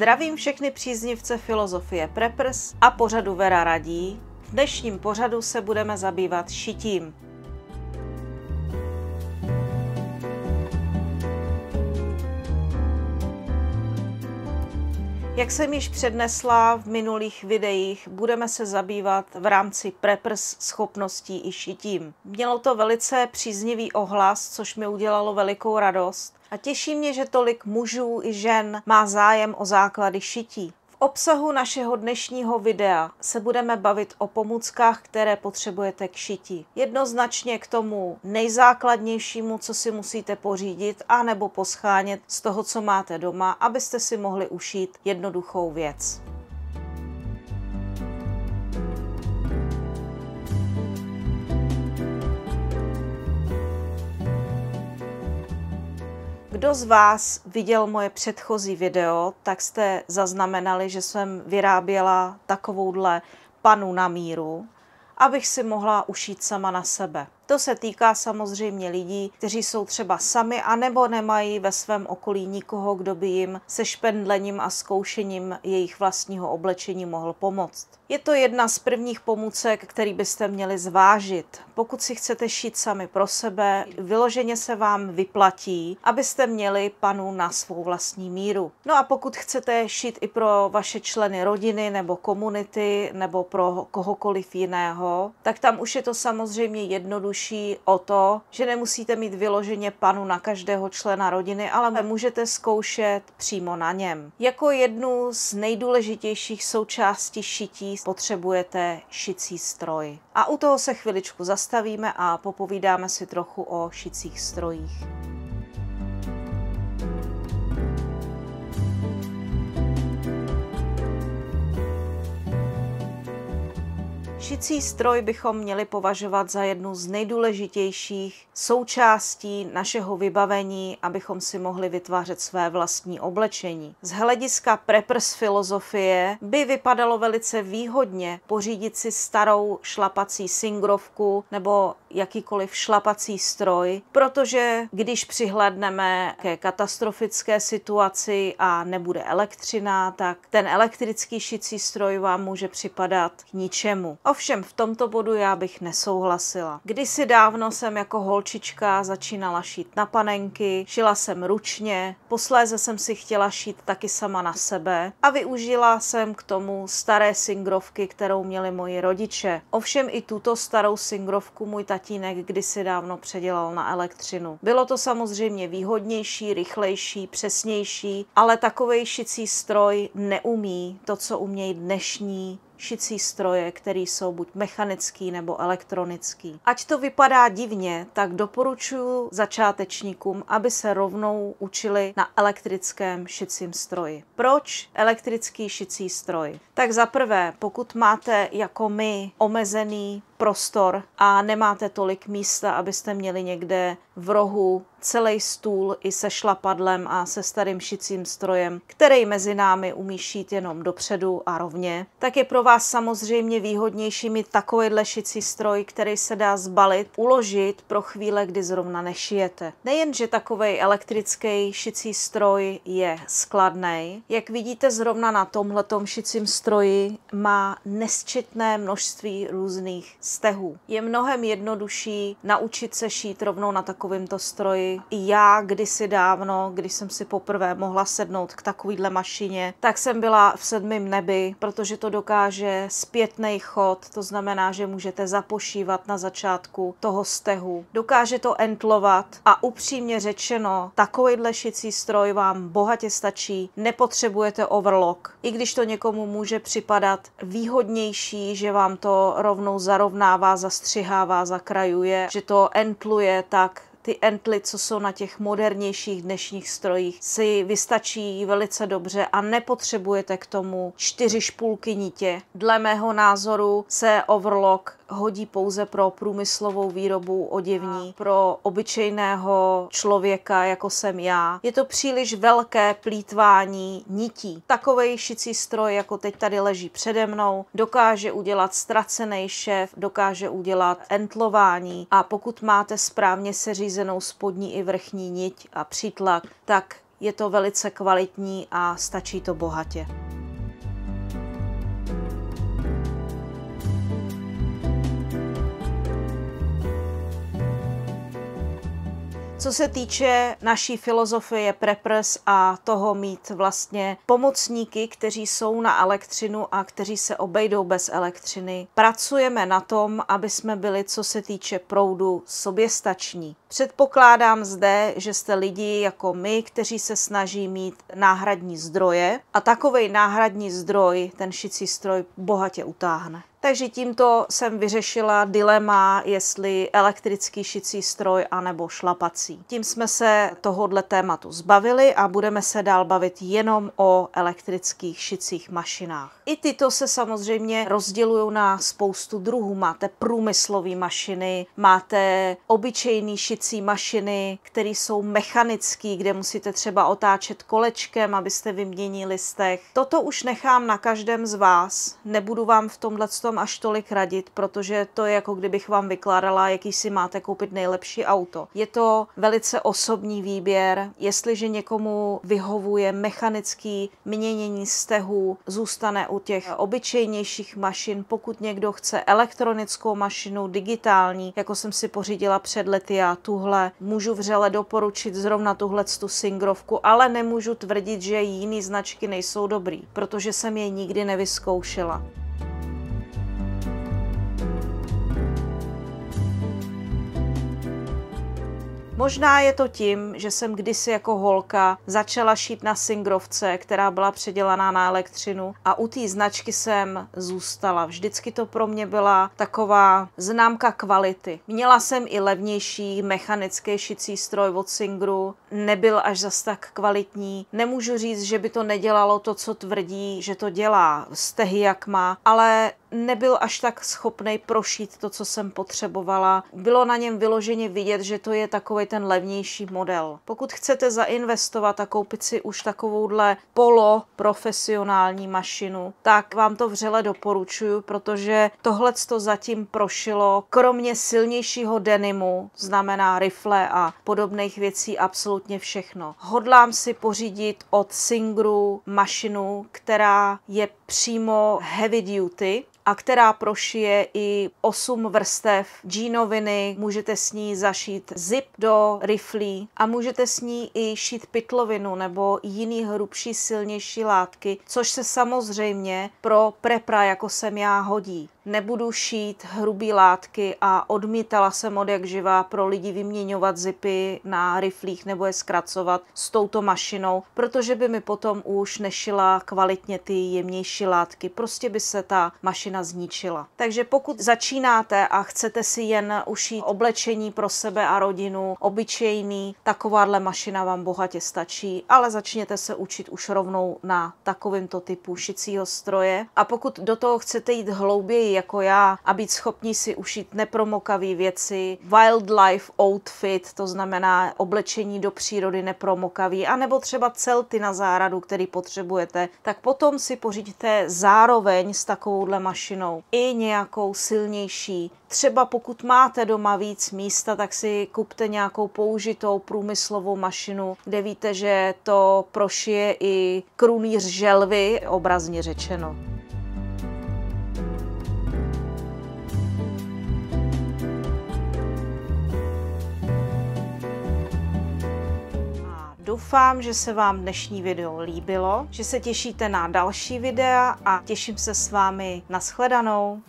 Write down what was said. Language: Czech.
Zdravím všechny příznivce filozofie Preppers a pořadu Vera radí. V dnešním pořadu se budeme zabývat šitím. Jak jsem již přednesla v minulých videích, budeme se zabývat v rámci preppers schopností i šitím. Mělo to velice příznivý ohlas, což mi udělalo velikou radost. A těší mě, že tolik mužů i žen má zájem o základy šití obsahu našeho dnešního videa se budeme bavit o pomůckách, které potřebujete k šití. Jednoznačně k tomu nejzákladnějšímu, co si musíte pořídit a nebo poschánět z toho, co máte doma, abyste si mohli ušít jednoduchou věc. Kdo z vás viděl moje předchozí video, tak jste zaznamenali, že jsem vyráběla takovouhle panu na míru, abych si mohla ušít sama na sebe. To se týká samozřejmě lidí, kteří jsou třeba sami a nebo nemají ve svém okolí nikoho, kdo by jim se špendlením a zkoušením jejich vlastního oblečení mohl pomoct. Je to jedna z prvních pomůcek, který byste měli zvážit. Pokud si chcete šít sami pro sebe, vyloženě se vám vyplatí, abyste měli panu na svou vlastní míru. No a pokud chcete šít i pro vaše členy rodiny nebo komunity nebo pro kohokoliv jiného, tak tam už je to samozřejmě jednodušší jednodušší o to, že nemusíte mít vyloženě panu na každého člena rodiny, ale můžete zkoušet přímo na něm. Jako jednu z nejdůležitějších součástí šití potřebujete šicí stroj. A u toho se chviličku zastavíme a popovídáme si trochu o šicích strojích. Šicí stroj bychom měli považovat za jednu z nejdůležitějších součástí našeho vybavení, abychom si mohli vytvářet své vlastní oblečení. Z hlediska preppers filozofie by vypadalo velice výhodně pořídit si starou šlapací singrovku nebo jakýkoliv šlapací stroj, protože když přihledneme ke katastrofické situaci a nebude elektřina, tak ten elektrický šicí stroj vám může připadat k ničemu. Ovšem v tomto bodu já bych nesouhlasila. Kdysi dávno jsem jako holčička začínala šít na panenky, šila jsem ručně, posléze jsem si chtěla šít taky sama na sebe a využila jsem k tomu staré singrovky, kterou měli moji rodiče. Ovšem i tuto starou singrovku můj tatínek kdysi dávno předělal na elektřinu. Bylo to samozřejmě výhodnější, rychlejší, přesnější, ale takovej šicí stroj neumí to, co umějí dnešní šicí stroje, které jsou buď mechanický nebo elektronický. Ať to vypadá divně, tak doporučuji začátečníkům, aby se rovnou učili na elektrickém šicím stroji. Proč elektrický šicí stroj? Tak za prvé, pokud máte jako my omezený prostor a nemáte tolik místa, abyste měli někde v rohu celý stůl i se šlapadlem a se starým šicím strojem, který mezi námi umí šít jenom dopředu a rovně, tak je pro vás samozřejmě výhodnější mít takovýhle šicí stroj, který se dá zbalit, uložit pro chvíle, kdy zrovna nešijete. Nejen, že takový elektrický šicí stroj je skladný, jak vidíte zrovna na tomhletom šicím stroji má nesčetné množství různých stehů. Je mnohem jednodušší naučit se šít rovnou na takovýmto stroji. Já kdysi dávno, když jsem si poprvé mohla sednout k takovýhle mašině, tak jsem byla v sedmém nebi, protože to dokáže zpětný chod, to znamená, že můžete zapošívat na začátku toho stehu. Dokáže to entlovat a upřímně řečeno, takovýhle šicí stroj vám bohatě stačí, nepotřebujete overlock. I když to někomu může připadat výhodnější, že vám to rovnou zarovná srovnává, zastřihává, zakrajuje, že to entluje tak, ty ently, co jsou na těch modernějších dnešních strojích, si vystačí velice dobře a nepotřebujete k tomu čtyři špůlky nitě. Dle mého názoru se overlock hodí pouze pro průmyslovou výrobu oděvní, pro obyčejného člověka, jako jsem já. Je to příliš velké plítvání nití. Takovej šicí stroj, jako teď tady leží přede mnou, dokáže udělat ztracený šéf, dokáže udělat entlování a pokud máte správně seřízenou spodní i vrchní niť a přítlak, tak je to velice kvalitní a stačí to bohatě. Co se týče naší filozofie Preppers a toho mít vlastně pomocníky, kteří jsou na elektřinu a kteří se obejdou bez elektřiny, pracujeme na tom, aby jsme byli, co se týče proudu, soběstační. Předpokládám zde, že jste lidi jako my, kteří se snaží mít náhradní zdroje a takovej náhradní zdroj ten šicí stroj bohatě utáhne. Takže tímto jsem vyřešila dilema, jestli elektrický šicí stroj anebo šlapací. Tím jsme se tohohle tématu zbavili a budeme se dál bavit jenom o elektrických šicích mašinách. I tyto se samozřejmě rozdělují na spoustu druhů. Máte průmyslové mašiny, máte obyčejný šicí mašiny, které jsou mechanické, kde musíte třeba otáčet kolečkem, abyste vyměnili stech. Toto už nechám na každém z vás. Nebudu vám v tomhle tom až tolik radit, protože to je jako kdybych vám vykládala, jaký si máte koupit nejlepší auto. Je to velice osobní výběr. Jestliže někomu vyhovuje mechanický měnění stehů, zůstane u těch obyčejnějších mašin. Pokud někdo chce elektronickou mašinu, digitální, jako jsem si pořídila před lety a tuhle, můžu vřele doporučit zrovna tuhle tu Singrovku, ale nemůžu tvrdit, že jiný značky nejsou dobrý, protože jsem je nikdy nevyzkoušela. Možná je to tím, že jsem kdysi jako holka začala šít na Singrovce, která byla předělaná na elektřinu a u té značky jsem zůstala. Vždycky to pro mě byla taková známka kvality. Měla jsem i levnější mechanický šicí stroj od Singru, nebyl až zas tak kvalitní. Nemůžu říct, že by to nedělalo to, co tvrdí, že to dělá, stehy jak má, ale nebyl až tak schopný prošít to, co jsem potřebovala. Bylo na něm vyloženě vidět, že to je takový ten levnější model. Pokud chcete zainvestovat a koupit si už takovouhle polo profesionální mašinu, tak vám to vřele doporučuju, protože tohle to zatím prošilo, kromě silnějšího denimu, znamená rifle a podobných věcí, absolutně všechno. Hodlám si pořídit od Singru mašinu, která je přímo heavy duty, a která prošije i 8 vrstev džínoviny, můžete s ní zašít zip do riflí a můžete s ní i šít pytlovinu nebo jiný hrubší, silnější látky, což se samozřejmě pro prepra, jako jsem já, hodí nebudu šít hrubý látky a odmítala jsem od jak živá pro lidi vyměňovat zipy na riflích nebo je zkracovat s touto mašinou, protože by mi potom už nešila kvalitně ty jemnější látky. Prostě by se ta mašina zničila. Takže pokud začínáte a chcete si jen ušít oblečení pro sebe a rodinu, obyčejný, takováhle mašina vám bohatě stačí, ale začněte se učit už rovnou na takovýmto typu šicího stroje. A pokud do toho chcete jít hlouběji, jako já a být schopni si ušít nepromokavé věci, wildlife outfit, to znamená oblečení do přírody nepromokavý, anebo třeba celty na záradu, který potřebujete, tak potom si poříďte zároveň s takovouhle mašinou i nějakou silnější. Třeba pokud máte doma víc místa, tak si kupte nějakou použitou průmyslovou mašinu, kde víte, že to prošije i krunýř želvy, obrazně řečeno. Doufám, že se vám dnešní video líbilo, že se těšíte na další videa a těším se s vámi na shledanou.